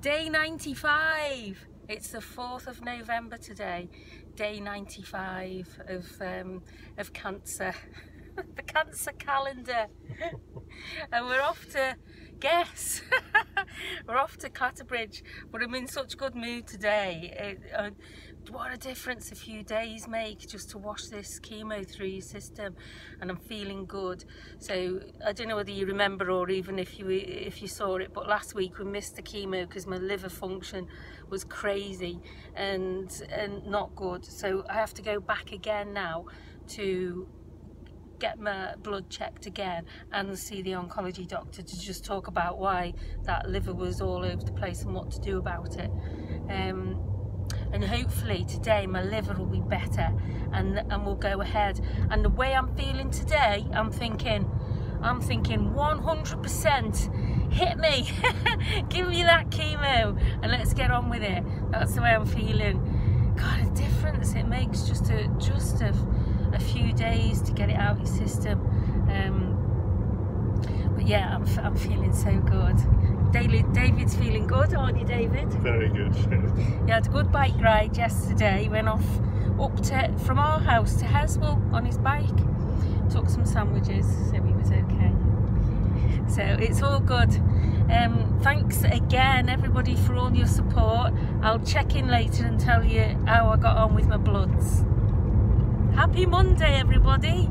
Day 95. It's the 4th of November today. Day 95 of, um, of cancer. the cancer calendar. and we're off to guess. we're off to Clatterbridge, but I'm in such good mood today. It, uh, what a difference a few days make just to wash this chemo through your system and I'm feeling good so I don't know whether you remember or even if you if you saw it but last week we missed the chemo because my liver function was crazy and and not good so I have to go back again now to get my blood checked again and see the oncology doctor to just talk about why that liver was all over the place and what to do about it. Um, and hopefully today my liver will be better and, and we'll go ahead. And the way I'm feeling today, I'm thinking, I'm thinking 100% hit me, give me that chemo and let's get on with it. That's the way I'm feeling. God, a difference it makes just a, just a, a few days to get it out of your system. Um, but yeah, I'm, I'm feeling so good. David, David's feeling good, aren't you, David? Very good. he had a good bike ride yesterday. Went off up to from our house to Heswall on his bike. Took some sandwiches, so he was okay. So it's all good. Um, thanks again, everybody, for all your support. I'll check in later and tell you how I got on with my bloods. Happy Monday, everybody.